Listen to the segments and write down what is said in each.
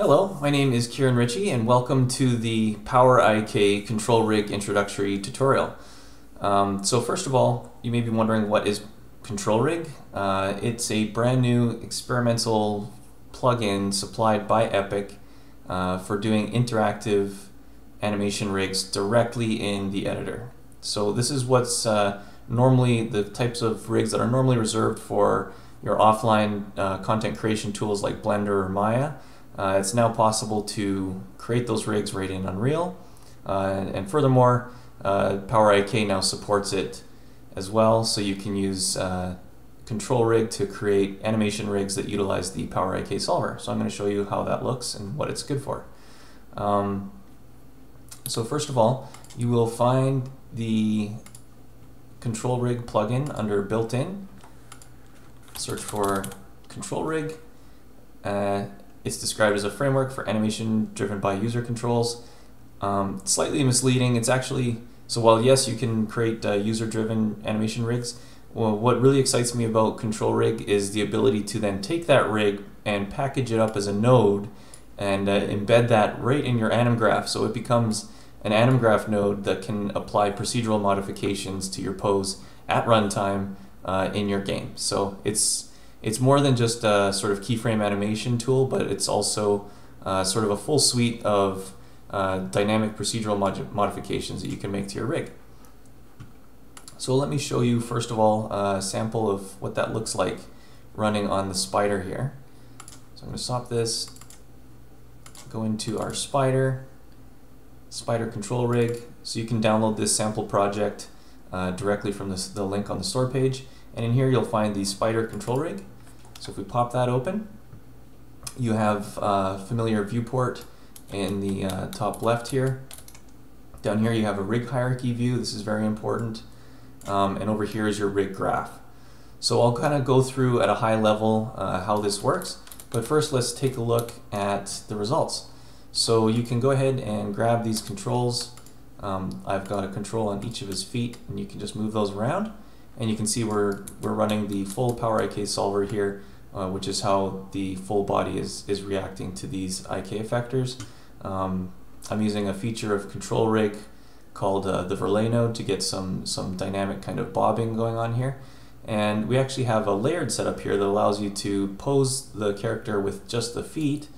Hello, my name is Kiaran Ritchie and welcome to the Power IK Control Rig Introductory Tutorial. Um, so first of all, you may be wondering what is Control Rig? Uh, it's a brand new experimental plugin supplied by Epic uh, for doing interactive animation rigs directly in the editor. So this is what's uh, normally the types of rigs that are normally reserved for your offline uh, content creation tools like Blender or Maya. Uh, it's now possible to create those rigs right in Unreal. Uh, and, furthermore, uh, Power IK now supports it as well, so you can use uh, Control Rig to create animation rigs that utilize the Power IK solver. So I'm going to show you how that looks and what it's good for. Um, so first of all, you will find the Control Rig plugin under Built-in. Search for Control Rig. Uh, it's described as a framework for animation driven by user controls. Um, slightly misleading. It's actually, so while yes, you can create uh, user-driven animation rigs, well, what really excites me about Control Rig is the ability to then take that rig and package it up as a node and uh, embed that right in your anim graph. So it becomes an anim graph node that can apply procedural modifications to your pose at runtime uh, in your game. So it's it's more than just a sort of keyframe animation tool, but it's also uh, sort of a full suite of uh, dynamic procedural mod modifications that you can make to your rig. So let me show you first of all a sample of what that looks like running on the spider here. So I'm going to stop this, go into our spider, spider control rig. So you can download this sample project uh, directly from this, the link on the store page. And in here you'll find the spider control rig. So if we pop that open, you have a familiar viewport in the uh, top left here. Down here you have a rig hierarchy view. This is very important. Um, and over here is your rig graph. So I'll kind of go through at a high level uh, how this works. But first let's take a look at the results. So you can go ahead and grab these controls. Um, I've got a control on each of his feet and you can just move those around and you can see we're, we're running the full Power IK solver here, uh, which is how the full body is, is reacting to these IK effectors. Um, I'm using a feature of Control Rig called uh, the Verlet node to get some, some dynamic kind of bobbing going on here. And we actually have a layered setup here that allows you to pose the character with just the feet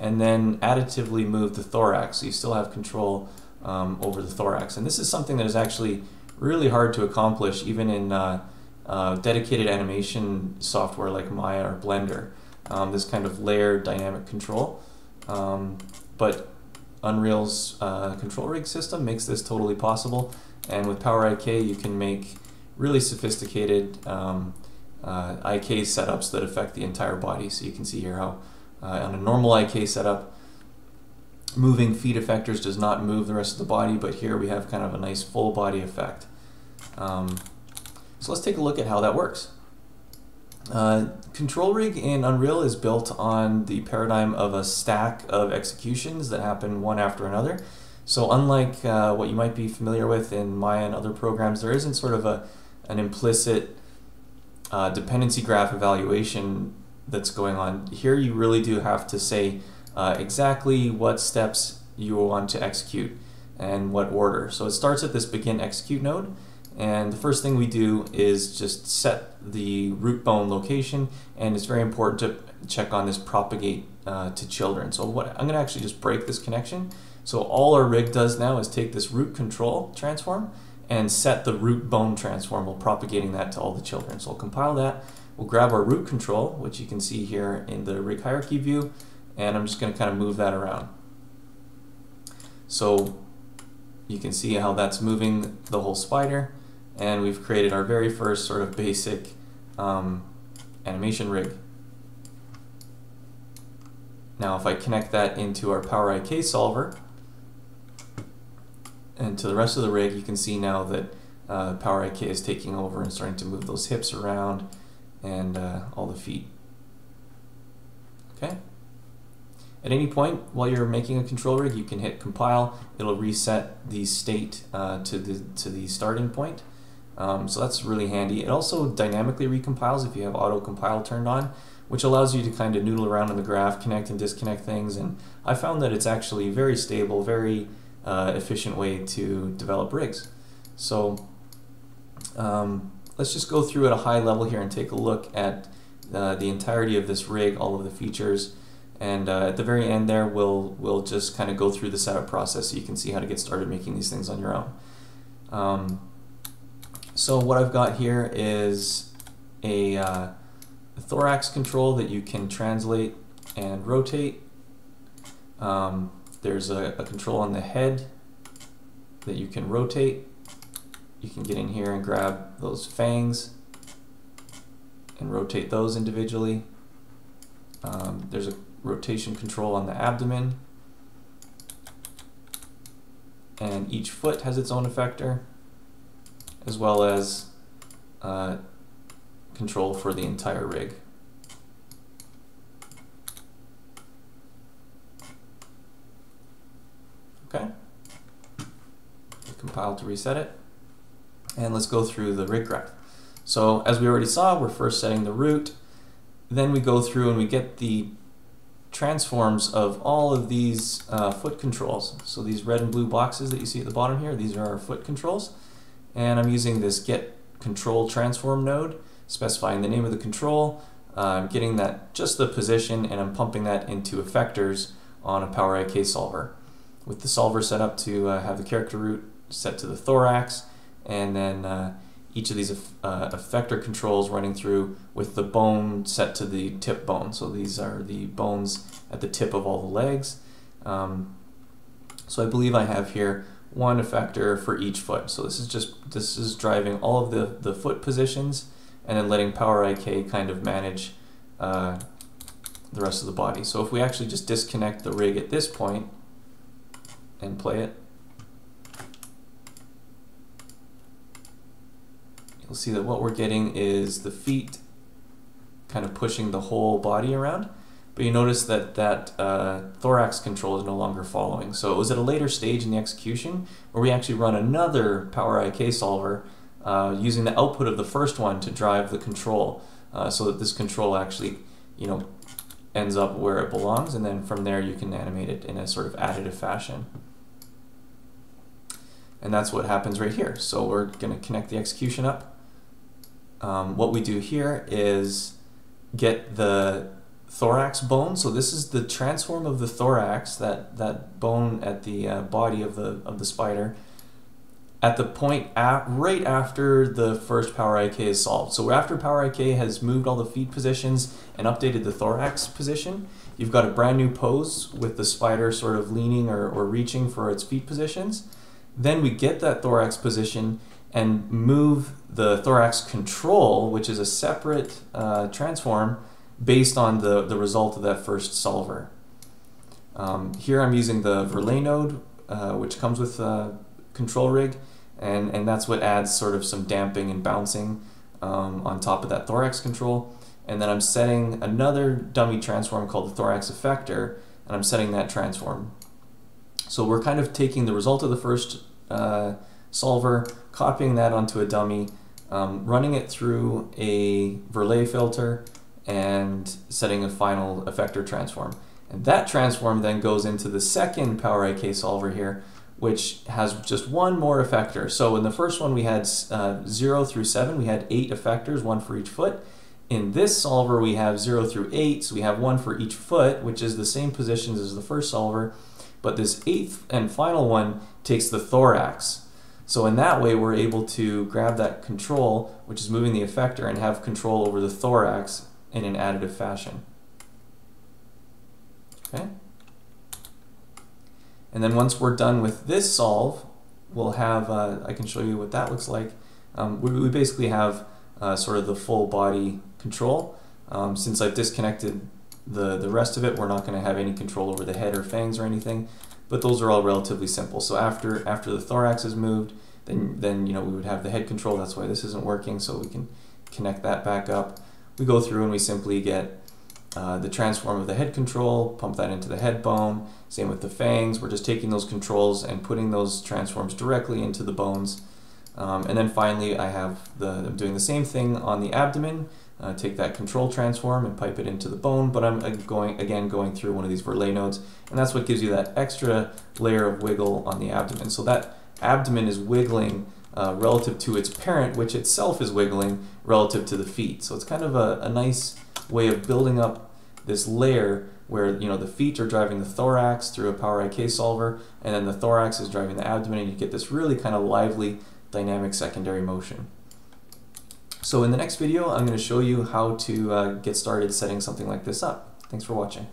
and then additively move the thorax. So you still have control um, over the thorax. And this is something that is actually really hard to accomplish even in uh, uh, dedicated animation software like Maya or Blender. Um, this kind of layered dynamic control. Um, but Unreal's uh, control rig system makes this totally possible. And with Power IK, you can make really sophisticated um, uh, IK setups that affect the entire body. So you can see here how uh, on a normal IK setup, moving feet effectors does not move the rest of the body, but here we have kind of a nice full body effect. Um, so let's take a look at how that works. Uh, Control Rig in Unreal is built on the paradigm of a stack of executions that happen one after another. So unlike uh, what you might be familiar with in Maya and other programs, there isn't sort of a, an implicit uh, dependency graph evaluation that's going on. Here you really do have to say uh, exactly what steps you want to execute and what order. So it starts at this begin execute node and the first thing we do is just set the root bone location and it's very important to check on this propagate uh, to children. So what I'm going to actually just break this connection. So all our rig does now is take this root control transform and set the root bone transform while propagating that to all the children. So we'll compile that. We'll grab our root control, which you can see here in the rig hierarchy view, and I'm just going to kind of move that around. So you can see how that's moving the whole spider and we've created our very first sort of basic um, animation rig. Now if I connect that into our Power IK solver and to the rest of the rig you can see now that uh, Power IK is taking over and starting to move those hips around and uh, all the feet. Okay. At any point while you're making a control rig, you can hit compile. It'll reset the state uh, to the to the starting point. Um, so that's really handy. It also dynamically recompiles if you have auto compile turned on, which allows you to kind of noodle around in the graph, connect and disconnect things. And I found that it's actually very stable, very uh, efficient way to develop rigs. So um, let's just go through at a high level here and take a look at uh, the entirety of this rig, all of the features. And uh, at the very end there, we'll, we'll just kind of go through the setup process so you can see how to get started making these things on your own. Um, so what I've got here is a, uh, thorax control that you can translate and rotate. Um, there's a, a control on the head that you can rotate. You can get in here and grab those fangs and rotate those individually. Um, there's a rotation control on the abdomen. And each foot has its own effector, as well as uh, control for the entire rig. Okay. Compile to reset it. And let's go through the rig graph. So as we already saw, we're first setting the root. Then we go through and we get the transforms of all of these uh, foot controls. So these red and blue boxes that you see at the bottom here, these are our foot controls. And I'm using this get control transform node, specifying the name of the control, I'm getting that just the position, and I'm pumping that into effectors on a Power IK solver. With the solver set up to uh, have the character root set to the thorax, and then uh, each of these uh, effector controls running through with the bone set to the tip bone. So these are the bones at the tip of all the legs. Um, so I believe I have here one effector for each foot. So this is just this is driving all of the, the foot positions and then letting Power IK kind of manage uh, the rest of the body. So if we actually just disconnect the rig at this point and play it, you'll see that what we're getting is the feet kind of pushing the whole body around. But you notice that that uh, thorax control is no longer following. So it was at a later stage in the execution where we actually run another Power IK solver uh, using the output of the first one to drive the control uh, so that this control actually, you know, ends up where it belongs and then from there you can animate it in a sort of additive fashion. And that's what happens right here. So we're going to connect the execution up um, what we do here is get the thorax bone. So this is the transform of the thorax, that, that bone at the uh, body of the, of the spider, at the point at, right after the first Power IK is solved. So after Power IK has moved all the feet positions and updated the thorax position, you've got a brand new pose with the spider sort of leaning or, or reaching for its feet positions. Then we get that thorax position and move the thorax control, which is a separate uh, transform based on the, the result of that first solver. Um, here I'm using the Verlet node, uh, which comes with a control rig, and, and that's what adds sort of some damping and bouncing um, on top of that thorax control. And then I'm setting another dummy transform called the thorax effector, and I'm setting that transform. So we're kind of taking the result of the first uh, solver, copying that onto a dummy, um, running it through a Verlet filter, and setting a final effector transform. And that transform then goes into the second Power IK solver here, which has just one more effector. So in the first one we had uh, 0 through 7, we had 8 effectors, one for each foot. In this solver we have 0 through 8, so we have one for each foot, which is the same positions as the first solver. But this eighth and final one takes the thorax. So in that way, we're able to grab that control, which is moving the effector, and have control over the thorax in an additive fashion. Okay. And then once we're done with this solve, we'll have, uh, I can show you what that looks like. Um, we, we, basically have uh, sort of the full body control. Um, since I've disconnected the, the rest of it, we're not going to have any control over the head or fangs or anything but those are all relatively simple. So after after the thorax is moved, then then you know we would have the head control. That's why this isn't working. So we can connect that back up. We go through and we simply get uh, the transform of the head control, pump that into the head bone. Same with the fangs. We're just taking those controls and putting those transforms directly into the bones. Um, and then finally, I have the I'm doing the same thing on the abdomen. uh, take that control transform and pipe it into the bone, but I'm going again going through one of these Verlet nodes, and that's what gives you that extra layer of wiggle on the abdomen. So that abdomen is wiggling uh, relative to its parent, which itself is wiggling relative to the feet. So it's kind of a, a nice way of building up this layer where you know the feet are driving the thorax through a Power IK solver, and then the thorax is driving the abdomen, and you get this really kind of lively dynamic secondary motion. So in the next video, I'm going to show you how to uh, get started setting something like this up. Thanks for watching.